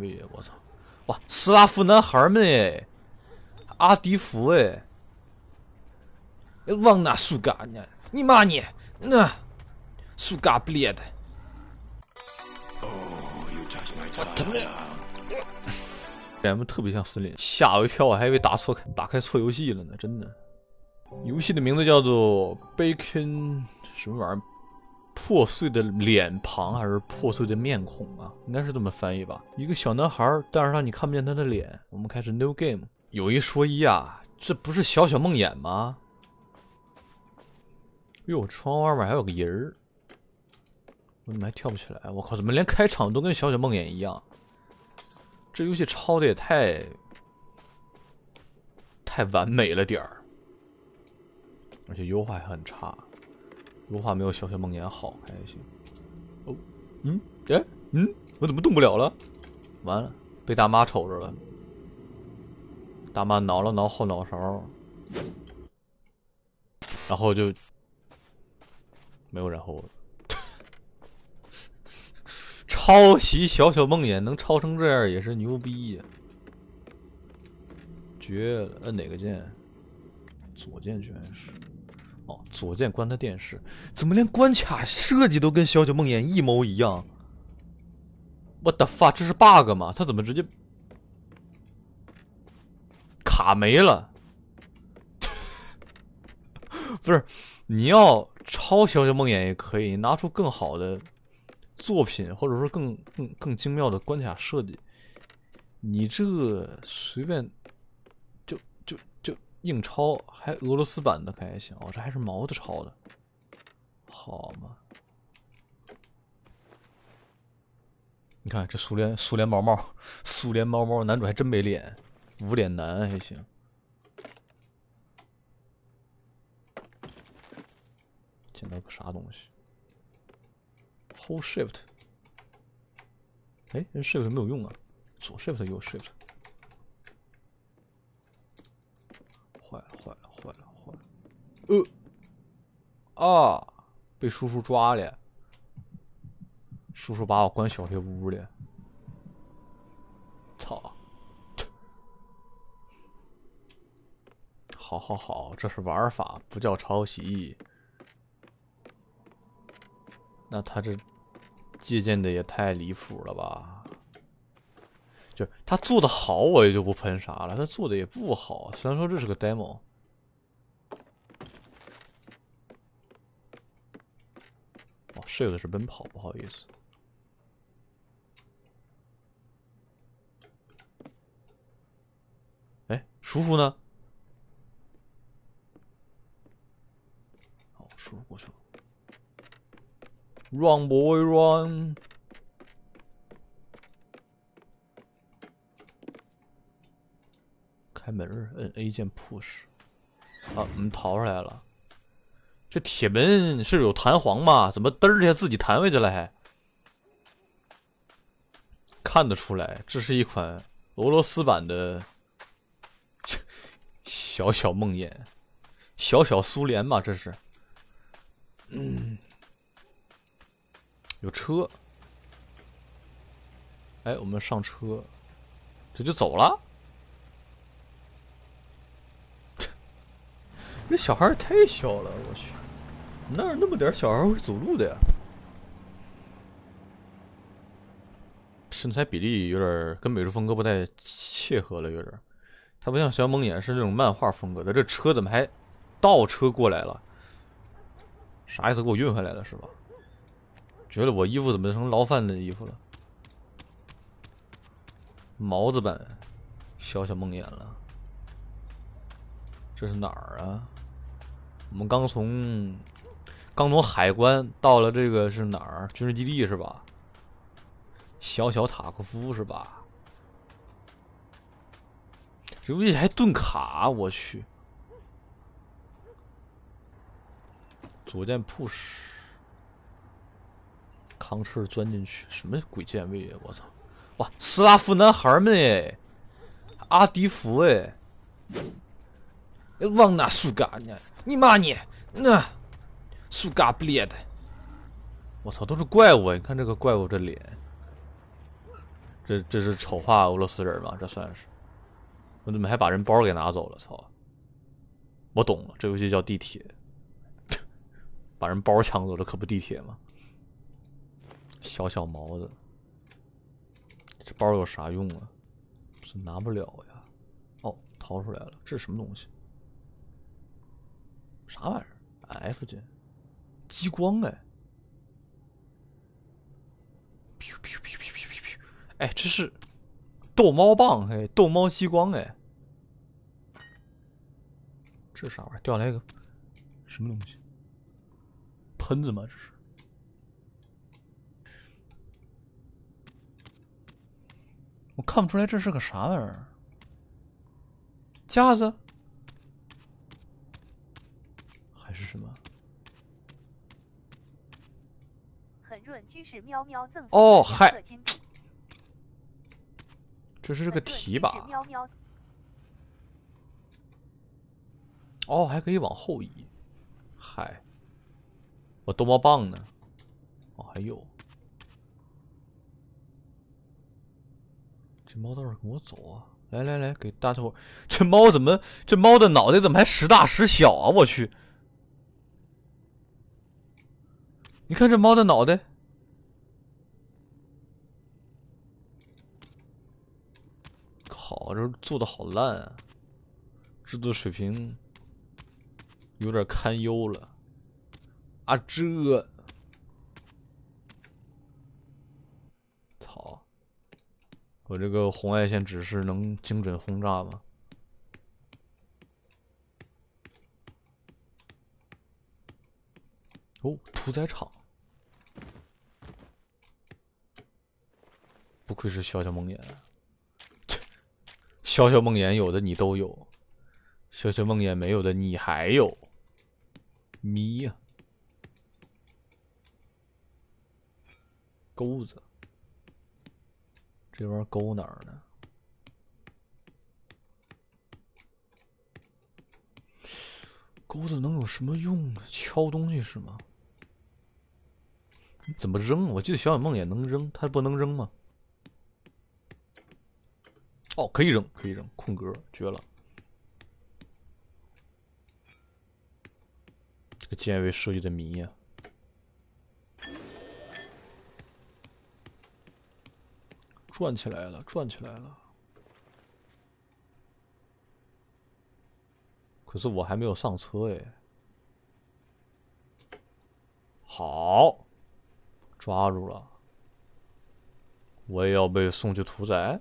喂，我操！哇，斯拉夫男孩们哎，阿迪夫哎，往哪苏嘎呢？你妈你那苏嘎不列的！我他妈！脸们特别像森林，吓我一跳，我还以为打错打开错游戏了呢，真的。游戏的名字叫做 Bacon 什么玩意儿？破碎的脸庞还是破碎的面孔啊？应该是这么翻译吧。一个小男孩，但是让你看不见他的脸。我们开始 New Game。有一说一啊，这不是小小梦魇吗？哟，窗外面还有个人儿，我怎么还跳不起来？我靠，怎么连开场都跟小小梦魇一样？这游戏抄的也太太完美了点儿，而且优化还很差。优化没有小小梦魇好，还行。哦，嗯，哎，嗯，我怎么动不了了？完了，被大妈瞅着了。大妈挠了挠后脑勺，然后就没有然后了。抄袭小小梦魇能抄成这样也是牛逼呀！绝了，摁哪个键？左键居然是。哦，左键关他电视，怎么连关卡设计都跟小小梦魇一模一样？What the fuck？这是 bug 吗？他怎么直接卡没了？不是，你要抄小小梦魇也可以，拿出更好的作品，或者说更更更精妙的关卡设计。你这随便。硬抄还俄罗斯版的可还行哦，这还是毛的抄的，好嘛？你看这苏联苏联毛毛，苏联猫猫男主还真没脸，无脸男还行。捡到个啥东西？Hold Shift，哎，这 Shift 没有用啊，左 Shift 右 Shift。坏了，坏了，坏了，坏了！呃，啊，被叔叔抓了！叔叔把我关小黑屋里。操！好好好，这是玩法，不叫抄袭。那他这借鉴的也太离谱了吧？就他做的好，我也就不喷啥了。他做的也不好，虽然说这是个 demo。哦室友的是奔跑，不好意思。哎，叔叔呢？好，叔叔过去了。Run boy run。开门，摁 A 键 push，啊，我们逃出来了。这铁门是有弹簧吗？怎么嘚儿一下自己弹回去了？还看得出来，这是一款俄罗斯版的小小梦魇，小小苏联嘛，这是。嗯，有车。哎，我们上车，这就走了。这小孩太小了，我去，哪有那么点小孩会走路的呀？身材比例有点跟美术风格不太切合了，有点。他不像小蒙眼是那种漫画风格的。这车怎么还倒车过来了？啥意思？给我运回来了是吧？觉得我衣服怎么成牢饭的衣服了？毛子版小小梦魇了。这是哪儿啊？我们刚从刚从海关到了这个是哪儿？军事基地是吧？小小塔科夫是吧？这游戏还盾卡，我去！左键 push，扛车钻进去，什么鬼键位啊！我操！哇，斯拉夫男孩们哎，阿迪夫哎。往哪苏嘎呢？你妈你那苏嘎不列的！我操，都是怪物！你看这个怪物这脸，这这是丑化俄罗斯人吗？这算是？我怎么还把人包给拿走了？操！我懂了，这游戏叫地铁，把人包抢走了，可不地铁吗？小小毛子，这包有啥用啊？是拿不了呀。哦，掏出来了，这是什么东西？啥玩意儿？F 键，激光哎！哎，这是逗猫棒哎，逗猫激光哎，这啥玩意儿？掉来一个什么东西？喷子吗？这是？我看不出来这是个啥玩意儿？架子？还是什么？很润居士喵喵赠哦嗨。这是个提把，哦，还可以往后移，嗨，我逗猫棒呢，哦，还有，这猫倒是跟我走啊！来来来，给大头，这猫怎么，这猫的脑袋怎么还时大时小啊？我去，你看这猫的脑袋。好，这做的好烂啊！制作水平有点堪忧了啊！这，操！我这个红外线指示能精准轰炸吗？哦，屠宰场，不愧是小小梦魇。小小梦魇有的你都有，小小梦魇没有的你还有，迷呀，钩子，这玩意儿钩哪儿呢？钩子能有什么用？敲东西是吗？怎么扔？我记得小小梦魇能扔，它不能扔吗？哦，可以扔，可以扔，空格绝了！这个键位设计的迷呀，转起来了，转起来了。可是我还没有上车哎。好，抓住了，我也要被送去屠宰。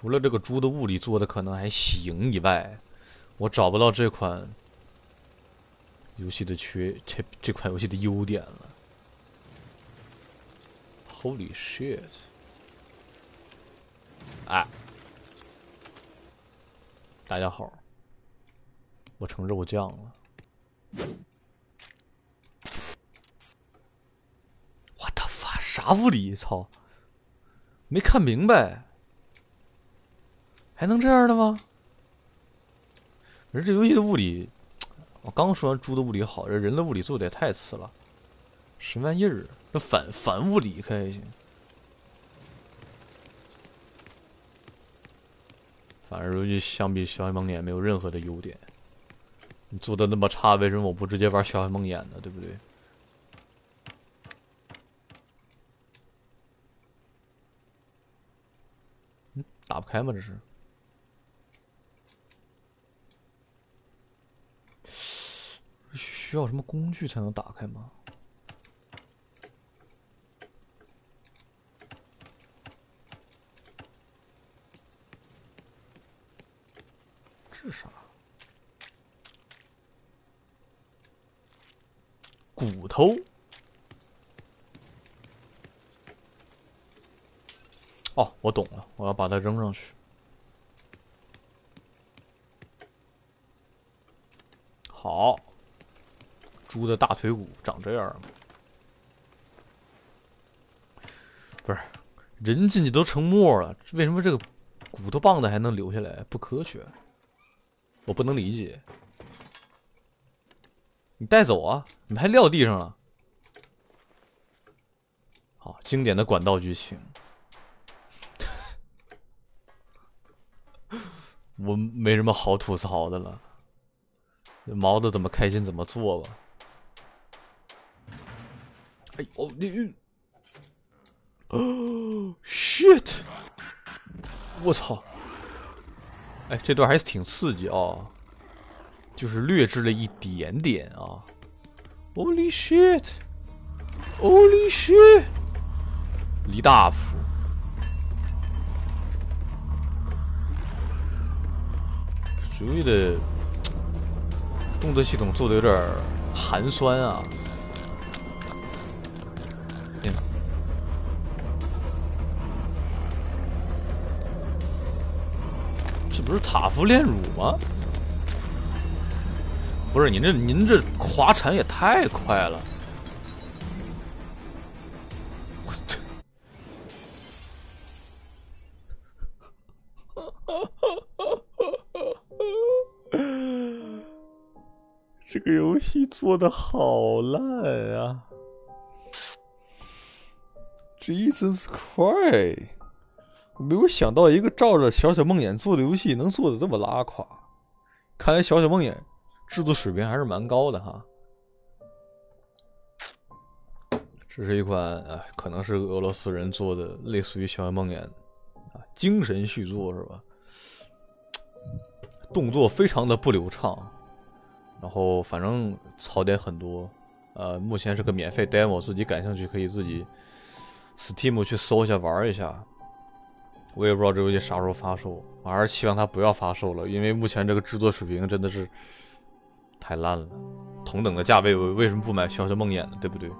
除了这个猪的物理做的可能还行以外，我找不到这款游戏的缺这这款游戏的优点了。Holy shit！哎，大家好，我成肉酱了。我的发啥物理？操！没看明白。还能这样的吗？可是这游戏的物理，我刚说完猪的物理好，这人的物理做的也太次了，什么玩意儿？这反反物理可还行？反正游戏相比《小黑梦魇》没有任何的优点。你做的那么差，为什么我不直接玩《小黑梦魇》呢？对不对？打不开吗？这是？需要什么工具才能打开吗？这是啥？骨头？哦，我懂了，我要把它扔上去。好。猪的大腿骨长这样吗？不是，人进去都成沫了，为什么这个骨头棒子还能留下来？不科学，我不能理解。你带走啊？你还撂地上了？好，经典的管道剧情。我没什么好吐槽的了，毛子怎么开心怎么做吧。哎哦你，哦 shit！我操！哎，这段还是挺刺激啊，就是略知了一点点啊。Holy shit！Holy shit！李大夫。所谓的动作系统做的有点寒酸啊！这不是塔夫炼乳吗？不是，您这您这滑铲也太快了！我这。这个游戏做的好烂啊！Jesus Christ！没有想到一个照着小小梦魇做的游戏能做的这么拉垮。看来小小梦魇制作水平还是蛮高的哈。这是一款啊，可能是俄罗斯人做的，类似于小小梦魇啊，精神续作是吧？动作非常的不流畅。然后反正槽点很多，呃，目前是个免费 demo，自己感兴趣可以自己 Steam 去搜一下玩一下。我也不知道这游戏啥时候发售，我还是希望它不要发售了，因为目前这个制作水平真的是太烂了。同等的价位，我为什么不买《消失梦魇》呢？对不对？